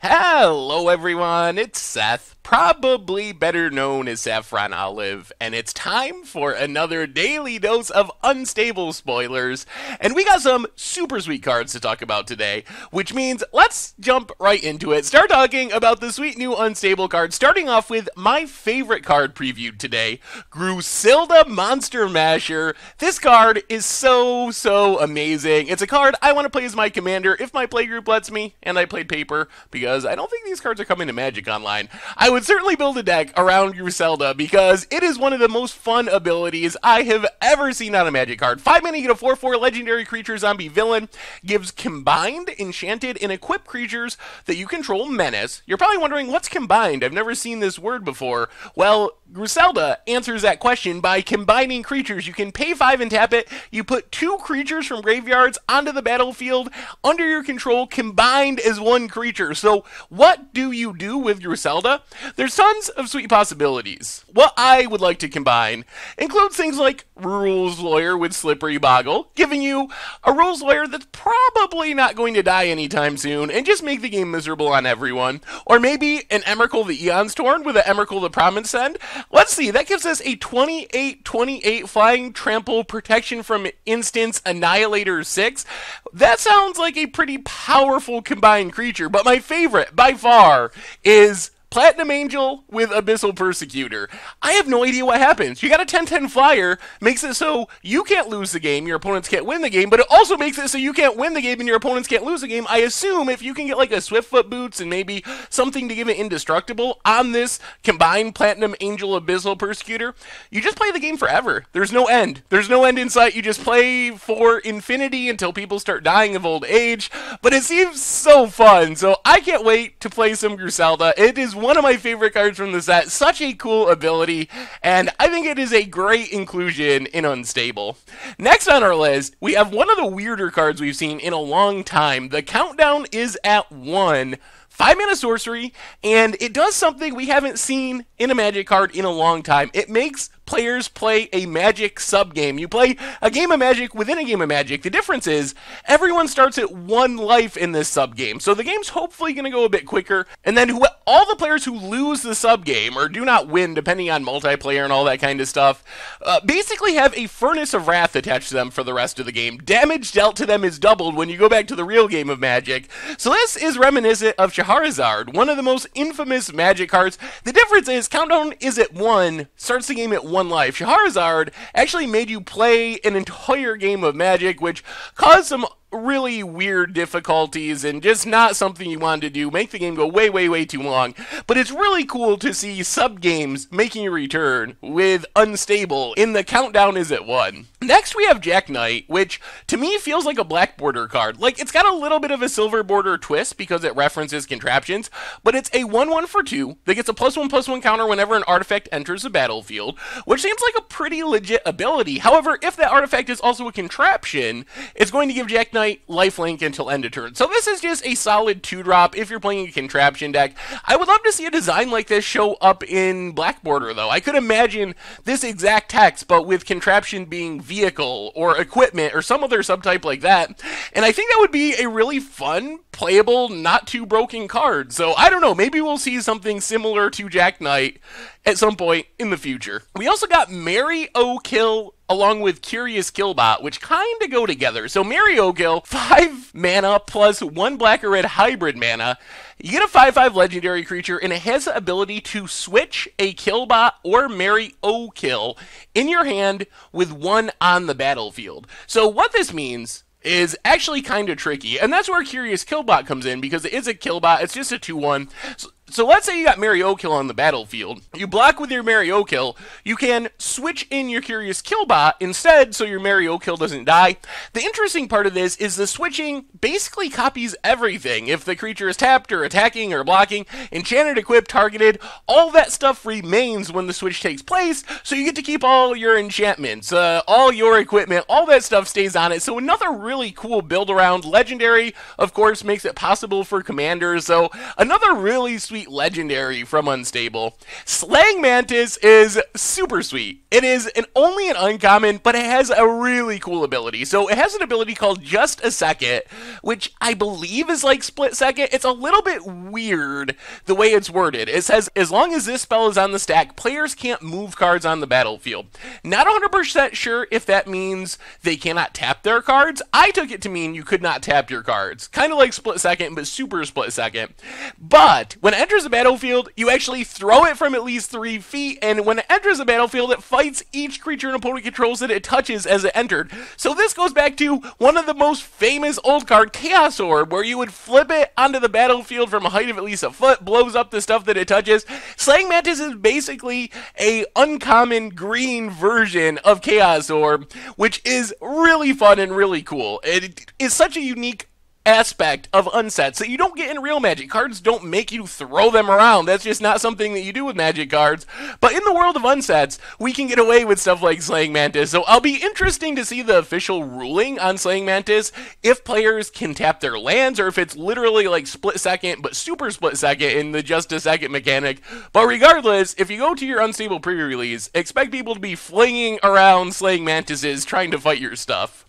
Hello, everyone. It's Seth, probably better known as Saffron Olive, and it's time for another daily dose of unstable spoilers. And we got some super sweet cards to talk about today, which means let's jump right into it. Start talking about the sweet new unstable card, starting off with my favorite card previewed today Grusilda Monster Masher. This card is so, so amazing. It's a card I want to play as my commander if my playgroup lets me, and I played paper because because I don't think these cards are coming to Magic Online. I would certainly build a deck around Grusilda because it is one of the most fun abilities I have ever seen on a Magic card. 5 mana, you get a 4 4 legendary creature zombie villain, gives combined, enchanted, and equipped creatures that you control menace. You're probably wondering what's combined? I've never seen this word before. Well, Grusilda answers that question by combining creatures. You can pay 5 and tap it. You put two creatures from graveyards onto the battlefield under your control combined as one creature. So what do you do with Grusilda? There's tons of sweet possibilities. What I would like to combine includes things like Rules Lawyer with Slippery Bogle, giving you a Rules Lawyer that's probably not going to die anytime soon and just make the game miserable on everyone. Or maybe an Emrakul the Aeons Torn with an Emrakul the Promised End. Let's see, that gives us a 28-28 Flying Trample Protection from Instants Annihilator 6. That sounds like a pretty powerful combined creature, but my favorite favorite by far is Platinum Angel with Abyssal Persecutor. I have no idea what happens. You got a 10-10 flyer, makes it so you can't lose the game, your opponents can't win the game, but it also makes it so you can't win the game and your opponents can't lose the game. I assume if you can get like a Swiftfoot Boots and maybe something to give it indestructible on this combined Platinum Angel Abyssal Persecutor, you just play the game forever. There's no end. There's no end in sight. You just play for infinity until people start dying of old age, but it seems so fun. So I can't wait to play some Grusilda. It is one of my favorite cards from the set. Such a cool ability, and I think it is a great inclusion in Unstable. Next on our list, we have one of the weirder cards we've seen in a long time. The countdown is at one. Five mana sorcery, and it does something we haven't seen in a magic card in a long time. It makes players play a Magic sub game. You play a game of Magic within a game of Magic. The difference is everyone starts at one life in this sub game, so the game's hopefully going to go a bit quicker. And then all the players who lose the sub game or do not win, depending on multiplayer and all that kind of stuff, uh, basically have a Furnace of Rath attached to them for the rest of the game. Damage dealt to them is doubled when you go back to the real game of Magic. So this is reminiscent of Shahrazad, one of the most infamous Magic cards. The difference is Countdown is at one, starts the game at one life. Shahrazad actually made you play an entire game of Magic, which caused some really weird difficulties and just not something you wanted to do. Make the game go way, way, way too long. But it's really cool to see sub games making a return with Unstable in the countdown is at one. Next, we have Jackknight, which to me feels like a black border card. Like, it's got a little bit of a silver border twist because it references contraptions, but it's a 1 1 for 2 that gets a plus 1 plus 1 counter whenever an artifact enters the battlefield, which seems like a pretty legit ability. However, if that artifact is also a contraption, it's going to give Jackknight Knight, lifelink until end of turn. So this is just a solid 2-drop if you're playing a contraption deck. I would love to see a design like this show up in Black Border, though. I could imagine this exact text, but with contraption being vehicle or equipment or some other subtype like that. And I think that would be a really fun, playable, not too broken card. So I don't know, maybe we'll see something similar to Jackknight at some point in the future. We also got Mary O'Kill along with Curious Killbot, which kind of go together. So Mary O'Kill, 5 mana plus 1 black or red hybrid mana. You get a 5-5 legendary creature, and it has the ability to switch a Killbot or Mary O'Kill in your hand with one on the battlefield. So what this means is actually kind of tricky. And that's where Curious Killbot comes in because it is a Killbot. It's just a 2 1. So so let's say you got Mary O'Kill on the battlefield. You block with your Mary O'Kill. You can switch in your Curious Killbot instead so your Mary O'Kill doesn't die. The interesting part of this is the switching basically copies everything. If the creature is tapped or attacking or blocking, enchanted, equipped, targeted, all that stuff remains when the switch takes place, so you get to keep all your enchantments, uh, all your equipment, all that stuff stays on it. So another really cool build around. Legendary, of course, makes it possible for commanders. So another really sweet sweet legendary from Unstable. Slaying Mantis is super sweet. It is an only an uncommon, but it has a really cool ability. So it has an ability called Just a Second, which I believe is like Split Second. It's a little bit weird the way it's worded. It says, as long as this spell is on the stack, players can't move cards on the battlefield. Not 100% sure if that means they cannot tap their cards. I took it to mean you could not tap your cards. Kind of like Split Second, but super Split Second. But when enters the battlefield, you actually throw it from at least three feet, and when it enters the battlefield, it fights each creature an opponent controls that it touches as it entered. So this goes back to one of the most famous old card, Chaos Orb, where you would flip it onto the battlefield from a height of at least a foot, blows up the stuff that it touches. Slaying Mantis is basically a uncommon green version of Chaos Orb, which is really fun and really cool. It is such a unique aspect of unsets that you don't get in real magic. Cards don't make you throw them around. That's just not something that you do with magic cards. But in the world of unsets, we can get away with stuff like Slaying Mantis. So I'll be interesting to see the official ruling on Slaying Mantis if players can tap their lands or if it's literally like split second but super split second in the just a second mechanic. But regardless, if you go to your unstable pre-release, expect people to be flinging around Slaying Mantises trying to fight your stuff.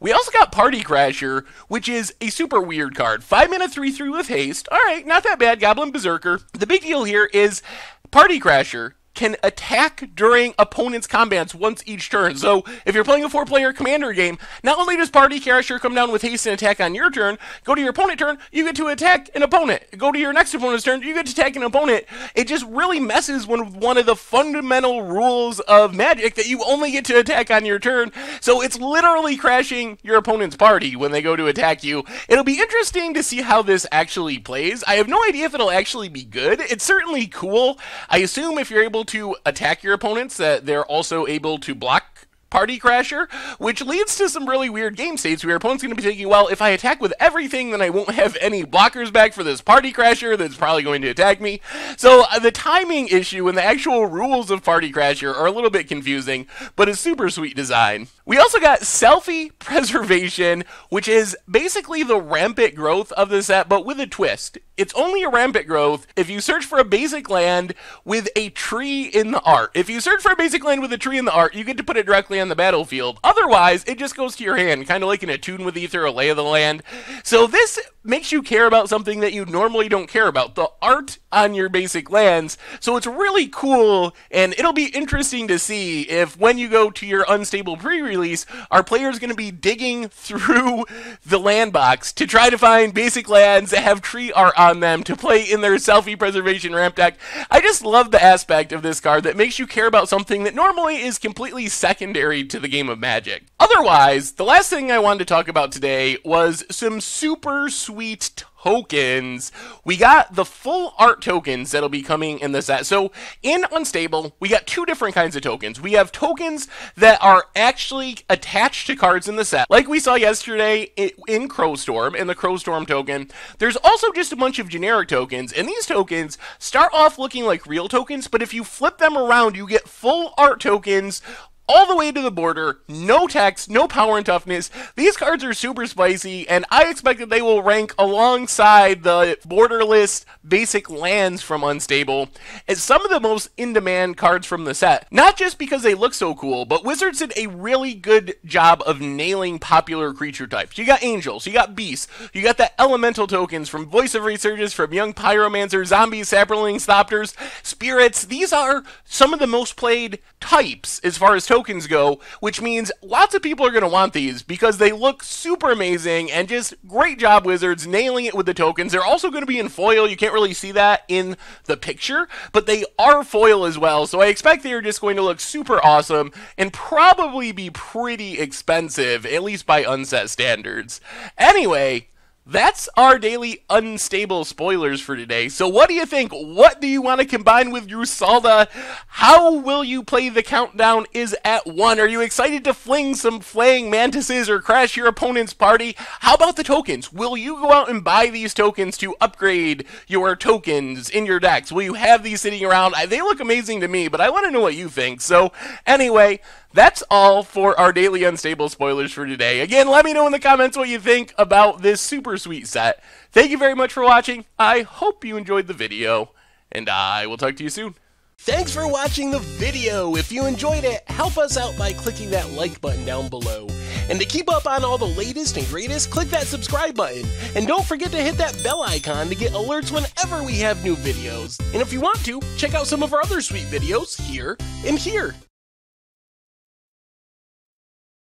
We also got Party Crasher, which is a super weird card. 5 mana 3 3 with haste. Alright, not that bad. Goblin Berserker. The big deal here is Party Crasher can attack during opponent's combats once each turn. So if you're playing a four-player commander game, not only does Party Crasher come down with haste and attack on your turn, go to your opponent turn, you get to attack an opponent. Go to your next opponent's turn, you get to attack an opponent. It just really messes with one of the fundamental rules of Magic that you only get to attack on your turn. So it's literally crashing your opponent's party when they go to attack you. It'll be interesting to see how this actually plays. I have no idea if it'll actually be good. It's certainly cool. I assume if you're able to attack your opponents, that they're also able to block Party Crasher, which leads to some really weird game states where your opponent's going to be thinking, well, if I attack with everything, then I won't have any blockers back for this Party Crasher that's probably going to attack me. So uh, the timing issue and the actual rules of Party Crasher are a little bit confusing, but a super sweet design. We also got Selfie Preservation, which is basically the rampant growth of the set, but with a twist. It's only a rampant growth if you search for a basic land with a tree in the art. If you search for a basic land with a tree in the art, you get to put it directly on the battlefield. Otherwise, it just goes to your hand, kind of like in Attune with Aether, a lay of the land. So this makes you care about something that you normally don't care about, the art on your basic lands. So it's really cool, and it'll be interesting to see if when you go to your unstable pre-release, are players going to be digging through the land box to try to find basic lands that have tree art on them to play in their selfie preservation ramp deck. I just love the aspect of this card that makes you care about something that normally is completely secondary to the game of Magic. Otherwise, the last thing I wanted to talk about today was some super sweet tokens. We got the full art tokens that'll be coming in the set. So in Unstable, we got two different kinds of tokens. We have tokens that are actually attached to cards in the set, like we saw yesterday in Crow Storm, in the Crow Storm token. There's also just a bunch of generic tokens, and these tokens start off looking like real tokens, but if you flip them around, you get full art tokens all the way to the border, no text, no power and toughness. These cards are super spicy, and I expect that they will rank alongside the borderless basic lands from Unstable as some of the most in demand cards from the set. Not just because they look so cool, but Wizards did a really good job of nailing popular creature types. You got angels, you got beasts, you got the elemental tokens from Voice of Resurgence, from Young Pyromancer, Zombies, Saproling, Thopters, Spirits. These are some of the most played types as far as tokens tokens go, which means lots of people are going to want these because they look super amazing and just great job, Wizards, nailing it with the tokens. They're also going to be in foil. You can't really see that in the picture, but they are foil as well. So I expect they are just going to look super awesome and probably be pretty expensive, at least by unset standards. Anyway, that's our daily unstable spoilers for today. So what do you think? What do you want to combine with Grusilda? How will you play the countdown is at 1? Are you excited to fling some slaying mantises or crash your opponent's party? How about the tokens? Will you go out and buy these tokens to upgrade your tokens in your decks? Will you have these sitting around? They look amazing to me, but I want to know what you think. So anyway, that's all for our daily unstable spoilers for today. Again, let me know in the comments what you think about this super sweet set. Thank you very much for watching. I hope you enjoyed the video, and I will talk to you soon. Thanks for watching the video. If you enjoyed it, help us out by clicking that like button down below. And to keep up on all the latest and greatest, click that subscribe button. And don't forget to hit that bell icon to get alerts whenever we have new videos. And if you want to, check out some of our other sweet videos here and here.